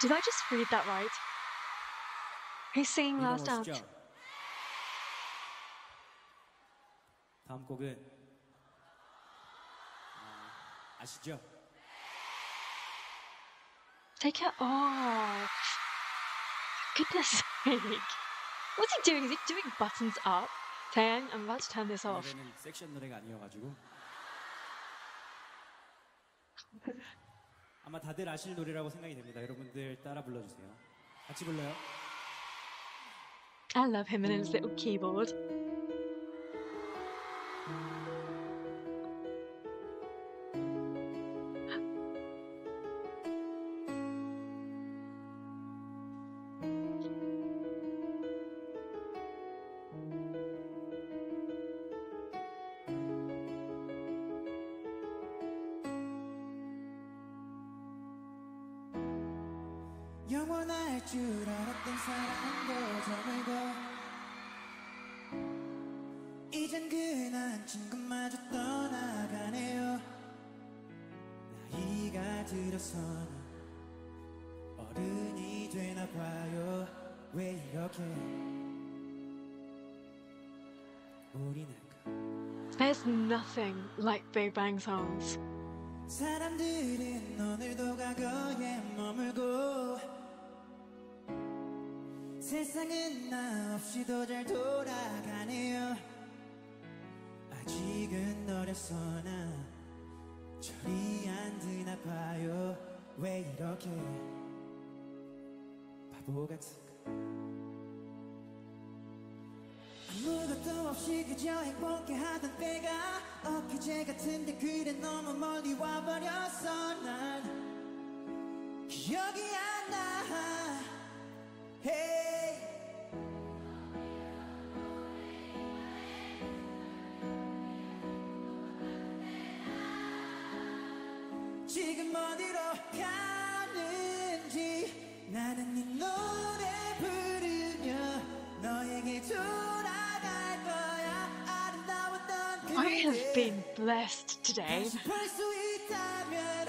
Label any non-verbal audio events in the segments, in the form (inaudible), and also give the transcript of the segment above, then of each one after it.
Did I just read that right? He's singing Last Dance. 읽어보시죠. 다음 곡은 아, 아시죠? Take it off. Goodness sake. What's he doing? Is he doing buttons up? Taeyang, I'm about to turn this off. (laughs) 아마 다들 아실 노래라고 생각이 됩니다. 여러분들 따라 불러주세요. 같이 불러요. I love him and his little keyboard. 그난 친구마저 떠나가네요. 나이가 들어서는 어른이 되나 봐요. 왜 이렇게 우린 할까 There's nothing like Big Bang songs. 사람들은 오늘도 과거에 머물고 세상은 나 없이도 잘 돌아가네요 어려서 나 절이 안 드나 봐요. 왜 이렇게? 바보 같을까 아무것도 없이 그저 행복해 하던 때가 엊그제 같은데 그래 너무 멀리 와버렸어. 난 기억이 안나. Hey. 지금 어디로 가는지 나는 네 노래 부르며 너에게 돌아갈 거야 아름다웠던 I have 그때 been blessed today. 다시 볼수 있다면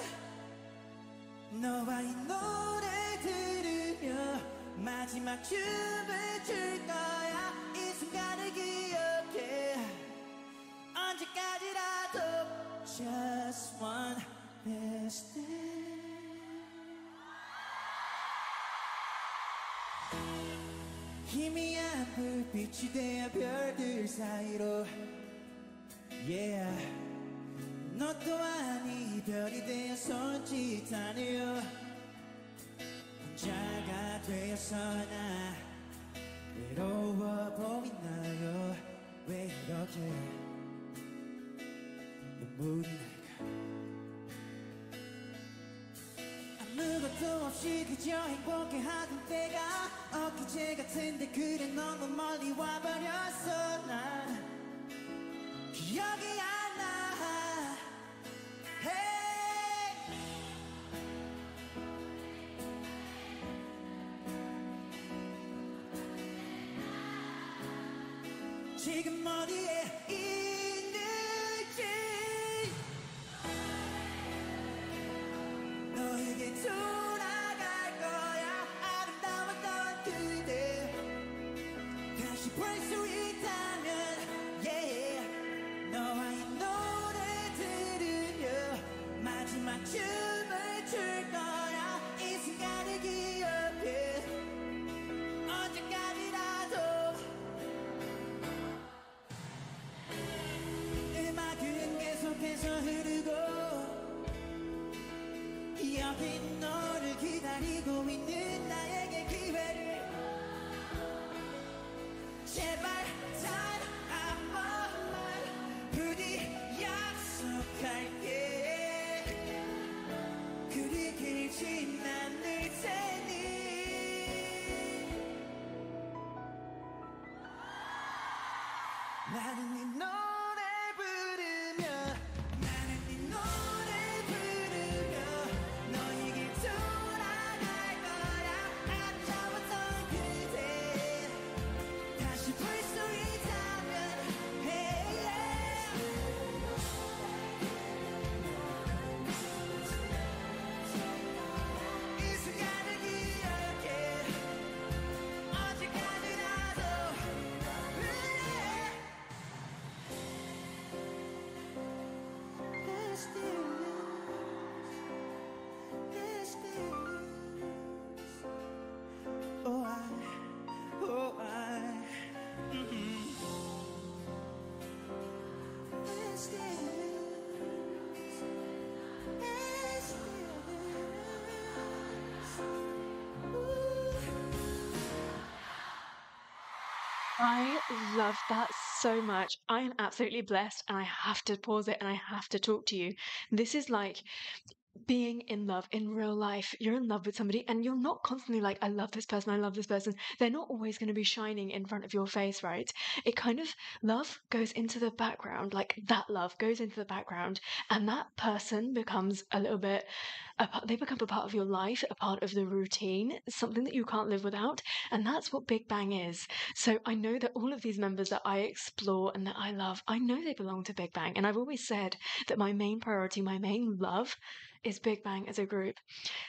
너와 이 노래 들으며 마지막 춤을 출 거야 이 순간을 기억해 언제까지라도 Just one last day 희미한 불빛이 되어 별들 사이로. Yeah. 너 또한 이별이 되어 손짓하네요 혼자가 되어서 나 외로워 보이나요? 왜 이렇게 눈물이 날 까 아무것도 없이 그저 행복해 하던 때가 엊그제 같은데 그래 너무 멀리 와버렸어 난 기억이 안 나 hey. 지금 어디에 대신 안을 테니. 나는 I love that so much. I am absolutely blessed, and I have to pause it and I have to talk to you. This is like being in love in real life. You're in love with somebody, and you're not constantly like, I love this person, I love this person. They're not always going to be shining in front of your face, right? It kind of, love goes into the background, like that love goes into the background, and that person becomes a little bit, a, pa- they become a part of your life, a part of the routine, something that you can't live without. And that's what Big Bang is. So I know that all of these members that I explore and that I love, I know they belong to Big Bang. And I've always said that my main priority, my main love, is Big Bang as a group.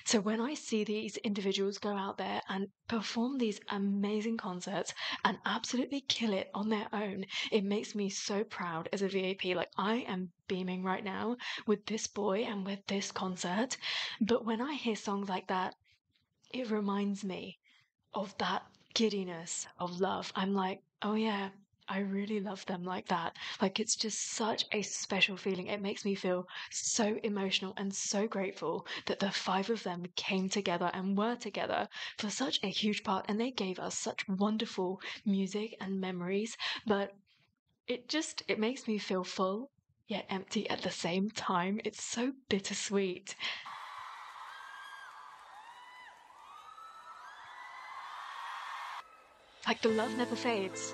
So when I see these individuals go out there and perform these amazing concerts and absolutely kill it on their own, it makes me so proud as a VIP. Like I am beaming right now with this boy and with this concert. But when I hear songs like that, it reminds me of that giddiness of love. I'm like, oh yeah, I really love them like that. Like it's just such a special feeling. It makes me feel so emotional and so grateful that the five of them came together and were together for such a huge part and they gave us such wonderful music and memories. But it just it makes me feel full yet empty at the same time. It's so bittersweet. Like the love never fades,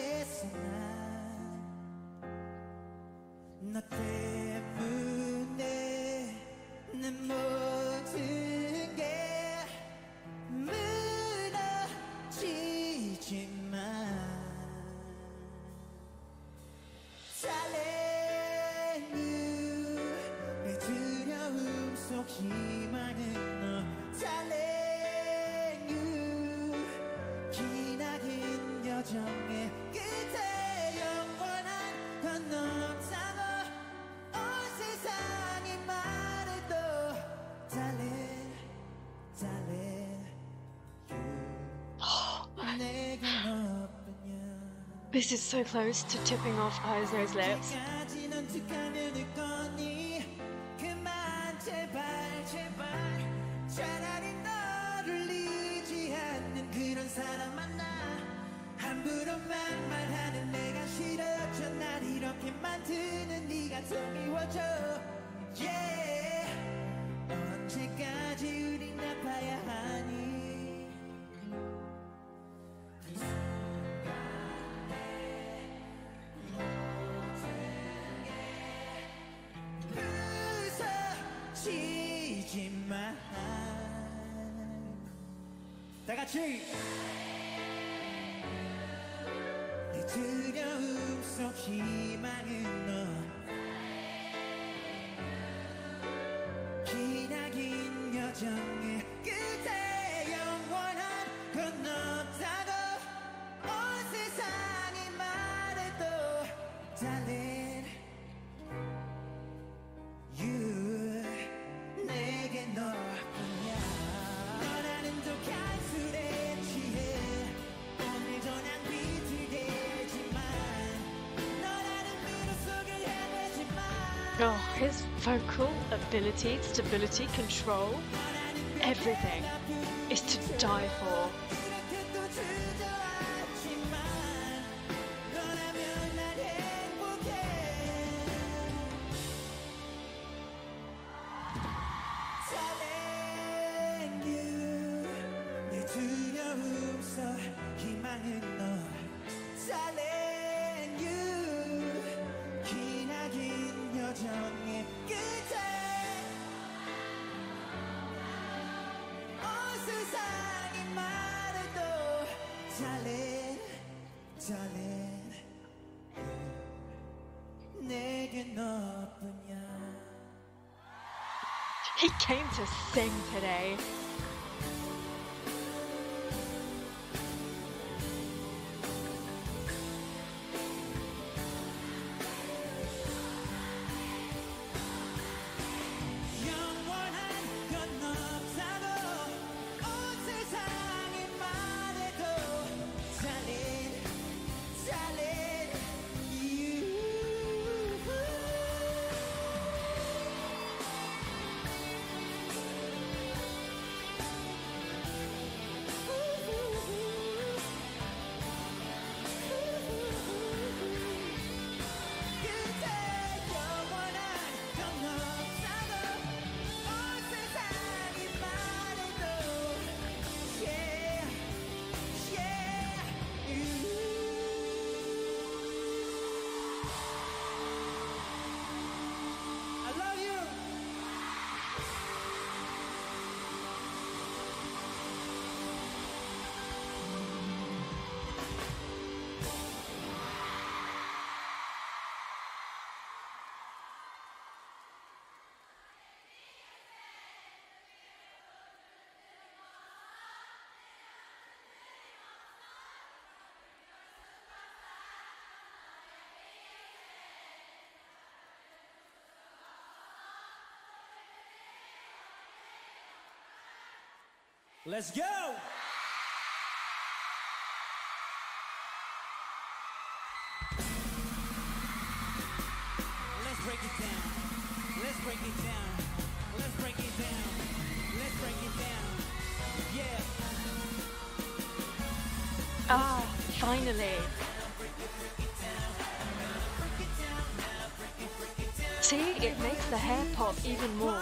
na te. 만드는 네가 더 미워져 yeah 언제까지 우린 아파야 하니 부서지지만 다 같이. 내 두려움 속 희망은 너 Oh, his vocal ability, stability, control, everything is to die for. you 기나긴 여정의 끝에 온 세상이 말해도 Darling, darling 내게 너뿐이야 He came to sing today. Let's go! Let's break it down. Let's break it down. Let's break it down. Let's break it down. Yeah. Ah, finally. See, it makes the hair pop even more.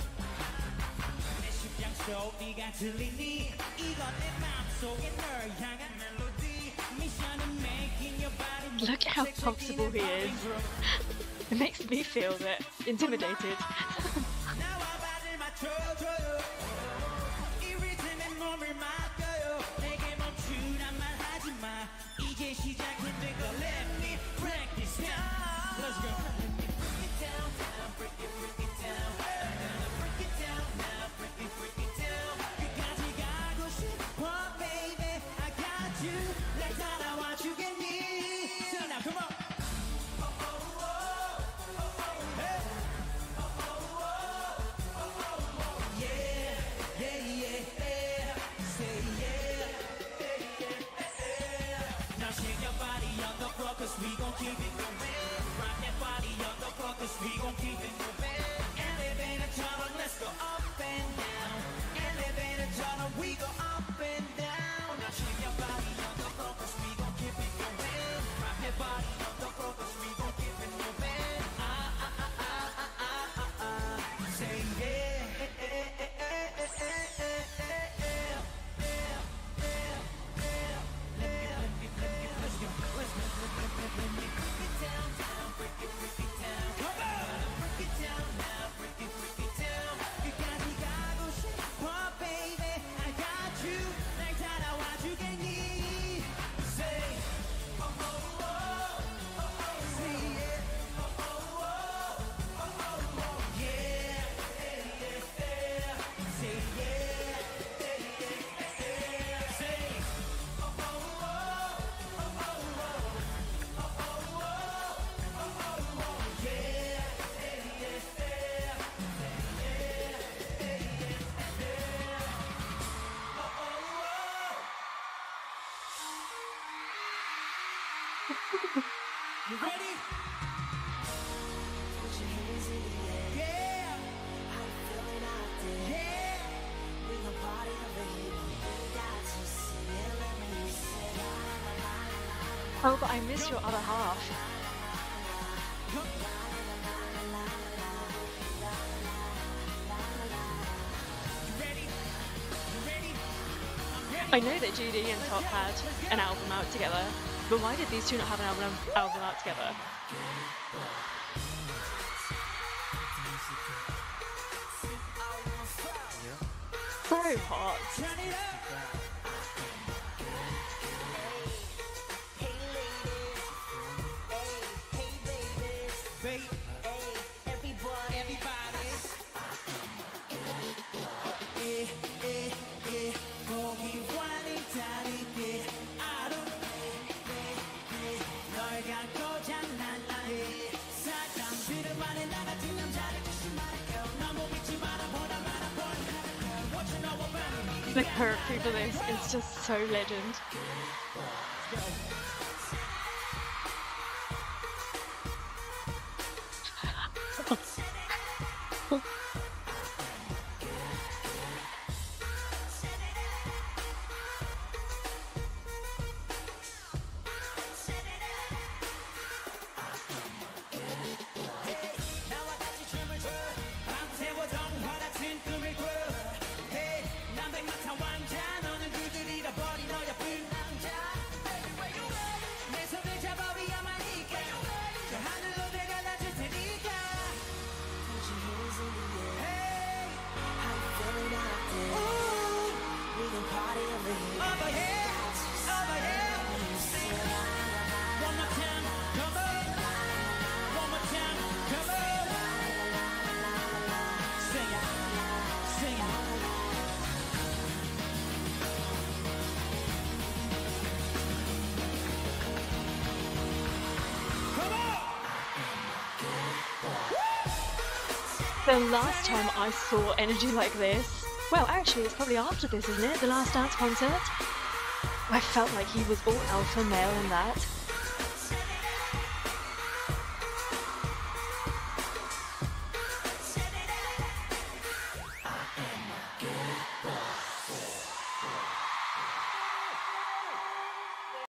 내 심장 소리가 들리니 이건 내 맘속에 널 향한 멜로디 미션은 making your body move. Look how comfortable he is. (laughs) It makes me feel a bit intimidated. You ready? Put your hands in the air. Yeah. How you feeling out there? Yeah. Party. Got to see it. Let me. Oh, but I miss your other half. I know that GD and Top had an album out together, but why did these two not have an album album out together? So hot. The choreography for this is just so legend. The last time I saw energy like this, well, actually, it's probably after this, isn't it? The last dance concert. I felt like he was all alpha male in that.